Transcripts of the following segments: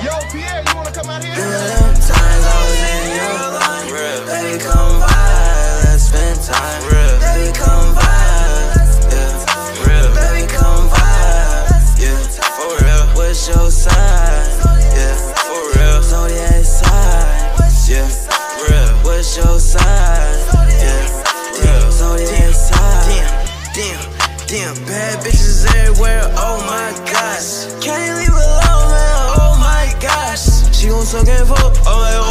Yo, Pierre, you wanna come out here? Them times I was in your line. Real. Baby, come vibe, let's spend time. Real. Baby, come vibe, yeah. Real. Baby, come vibe, yeah. For real. What's your sign? Yeah. For real. Zodiac sign, yeah. Real. What's your sign? Yeah. Real. Zodiac sign. Damn, damn, bad bitches she gon' suck and fuck. Oh my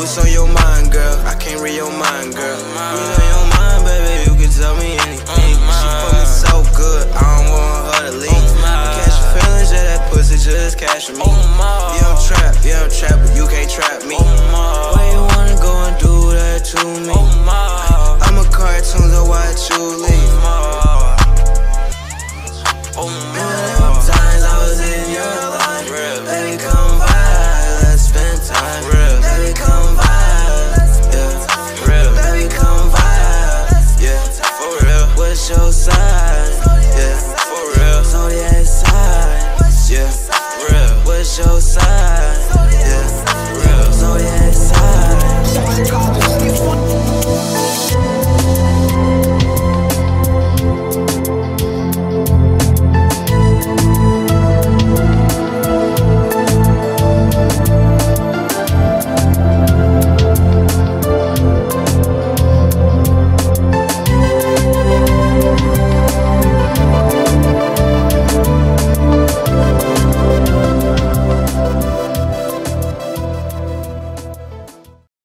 What's on your mind, girl? I can't read your mind, girl. What's on your mind, baby? You can tell me anything. She fuck me so good, I don't want her to leave. On. Catch your feelings, yeah, that pussy just catch me. Mine. Yeah, I'm trap, yeah, I'm trap, but you can't trap me.